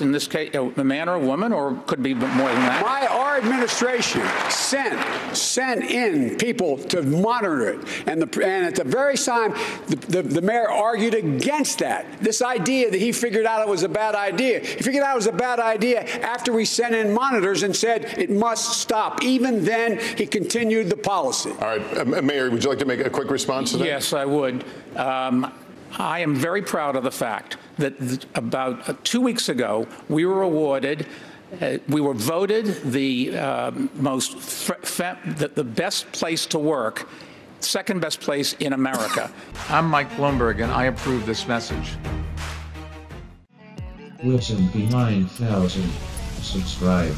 in this case, a man or a woman, or could be more than that. My our administration sent sent in people to monitor it, and the and at the very time, the, the, the mayor argued against that. This idea that he figured out it was a bad idea. He figured out it was a bad idea after we sent in monitors and said it must stop. Even then, he continued the policy. All right, uh, Mayor, would you like to make a quick response to that? Yes, I would. Um, I am very proud of the fact that th- about uh, two weeks ago, we were awarded, uh, we were voted the um, most, f- fe- the, the best place to work, second best place in America. I'm Mike Bloomberg, and I approve this message. Wilson B9000. Subscribe.